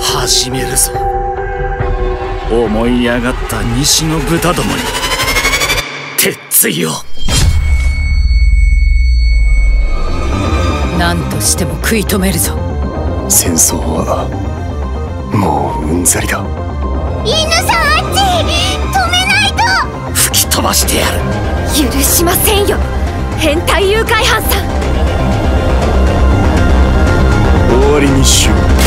始めるぞ。思い上がった西の豚どもに鉄槌を。何としても食い止めるぞ。戦争はもううんざりだ。犬さんあっち止めないと。吹き飛ばしてやる。許しませんよ。変態誘拐犯さん終わりにしよう